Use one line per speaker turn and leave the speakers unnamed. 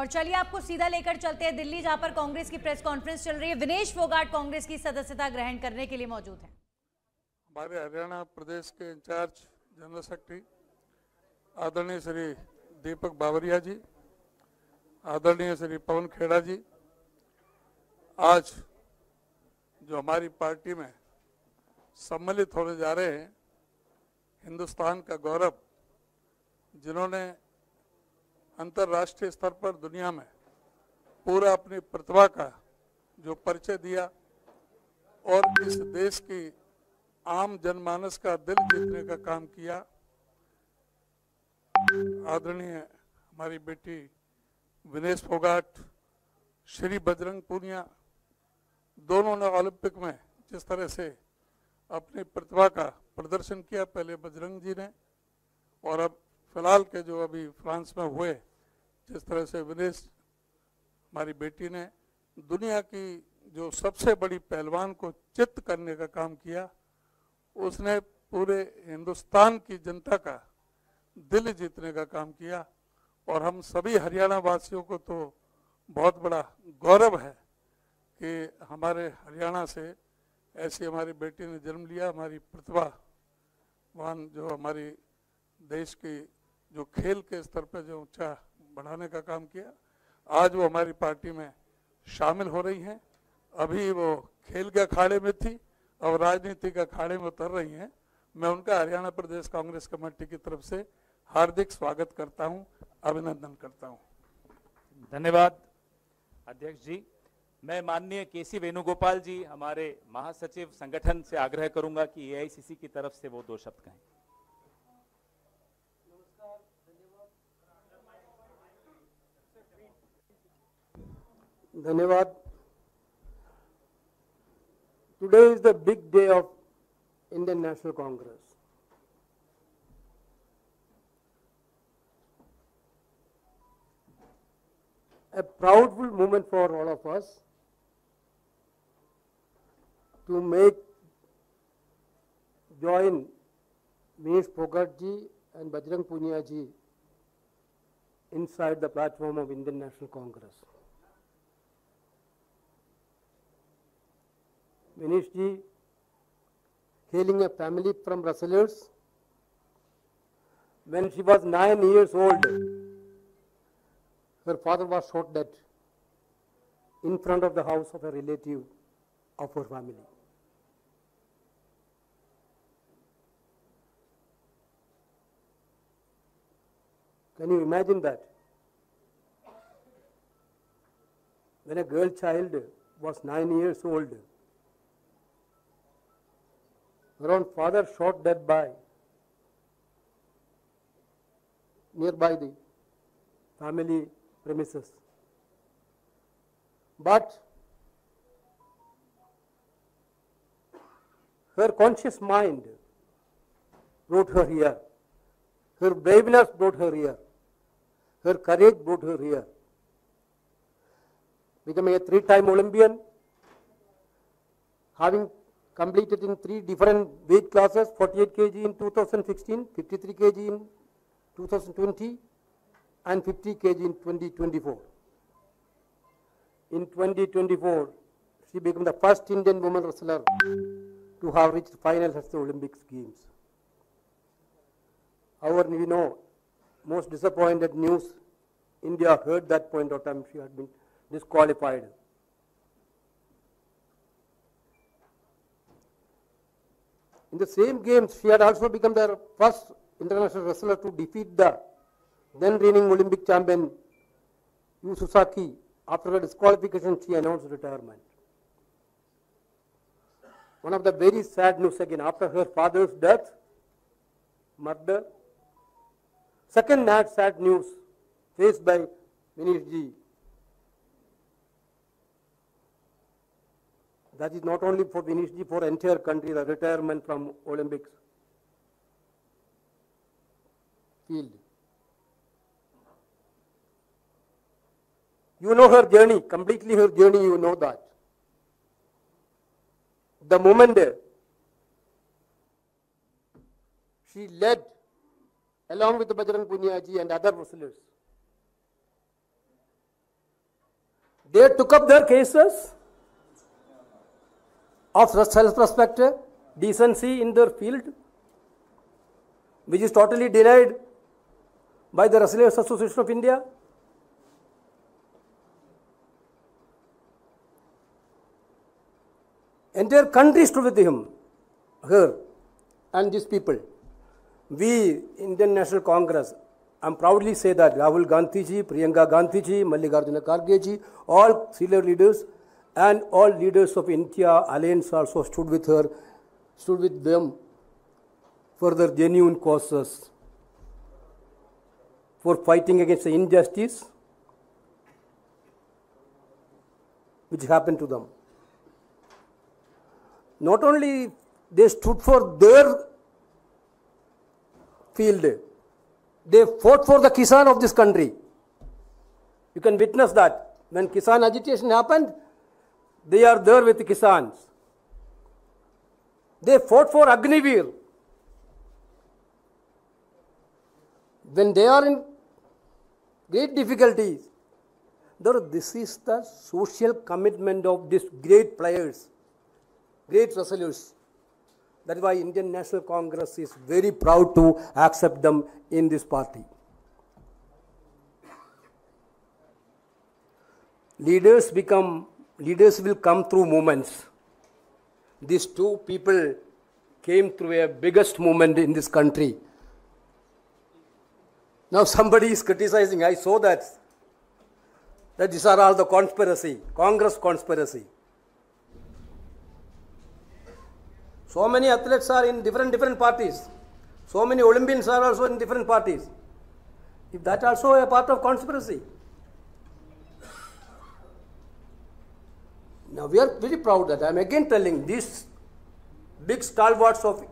और चलिए आपको सीधा लेकर चलते हैं दिल्ली, जहाँ पर कांग्रेस की प्रेस कॉन्फ्रेंस चल रही है। विनेश फोगाट कांग्रेस की सदस्यता ग्रहण करने के लिए मौजूद हैं।
हमारे हरियाणा प्रदेश के इंचार्ज जनरल सेक्रेटरी, आदरणीय श्री दीपक बावरिया जी, आदरणीय श्री पवन खेड़ा जी, आज जो हमारी पार्टी में सम्मिलित होने जा रहे हैं, हिंदुस्तान का गौरव, जिन्होंने अंतर्राष्ट्रीय स्तर पर दुनिया में पूरा अपनी प्रतिभा का जो परिचय दिया और इस देश की आम जनमानस का दिल जीतने का काम किया। आदरणीय हमारी बेटी विनेश फोगाट, श्री बजरंग पूनिया, दोनों ने ओलंपिक में जिस तरह से अपनी प्रतिभा का प्रदर्शन किया, पहले बजरंग जी ने और अब फ़िलहाल के जो अभी फ्रांस में हुए जिस तरह से विनेश हमारी बेटी ने दुनिया की जो सबसे बड़ी पहलवान को चित्त करने का काम किया, उसने पूरे हिंदुस्तान की जनता का दिल जीतने का काम किया। और हम सभी हरियाणा वासियों को तो बहुत बड़ा गौरव है कि हमारे हरियाणा से ऐसी हमारी बेटी ने जन्म लिया, हमारी प्रतिभावान जो हमारी देश की जो खेल के स्तर पर जो ऊँचा बढ़ाने का काम किया। आज वो हमारी पार्टी में शामिल हो रही हैं। अभी वो खेल के अखाड़े में थी और राजनीति के अखाड़े में उतर रही हैं। मैं उनका हरियाणा प्रदेश कांग्रेस कमेटी की तरफ़ से हार्दिक स्वागत करता हूँ, अभिनंदन करता हूँ।
धन्यवाद, अध्यक्ष जी। मैं माननीय के सी वेणुगोपाल जी, हमारे महासचिव संगठन से आग्रह करूँगा कि एआईसीसी की तरफ़ से वो दो शब्द कहें।
Dhanyavad. Today is the big day of Indian National Congress. A proudful moment for all of us to make join Mesh Phogatji and Bajrang Puniaji inside the platform of Indian National Congress. Manish ji, hailing a family from wrestlers. When she was nine years old, her father was shot dead in front of the house of a relative of her family. Can you imagine that? When a girl child was nine years old, her own father shot dead by nearby the family premises. But her conscious mind brought her here. Her braveness brought her here. Her courage brought her here. Becoming a three time Olympian, having completed in three different weight classes 48 kg in 2016, 53 kg in 2020, and 50 kg in 2024. In 2024, she became the first Indian woman wrestler to have reached finals at the Olympic Games. However, we know most disappointed news India heard that point of time she had been disqualified. In the same games, she had also become the first international wrestler to defeat the then reigning Olympic champion Yui Susaki. After her disqualification, she announced retirement. One of the very sad news again, after her father's death, murder, second sad news faced by Manish That is not only for Manish ji, for entire country, the retirement from Olympics field. You know her journey, completely her journey, you know that. The moment she led along with Bajrang Punia ji and other wrestlers They took up their cases of self-respect, decency in their field, which is totally denied by the Wrestlers Association of India. Entire country stood with him, her, and these people. We, Indian National Congress, I'm proudly say that Rahul Gandhi ji, Priyanka Gandhi ji, Mallikarjuna Kharge ji, all senior leaders and all leaders of India Alliance also stood with her, stood with them for their genuine causes, for fighting against the injustice which happened to them. Not only they stood for their field, they fought for the Kisan of this country. You can witness that. When Kisan agitation happened, they are there with the Kisans. They fought for Agnivir. When they are in great difficulties, this is the social commitment of these great players, great wrestlers. That is why Indian National Congress is very proud to accept them in this party. Leaders become, leaders will come through movements. These two people came through a biggest movement in this country. Now somebody is criticizing, I saw that, that these are all the conspiracy, Congress conspiracy. So many athletes are in different different parties. So many Olympians are also in different parties. If that also a part of conspiracy. Now we are very proud that I am again telling these big stalwarts of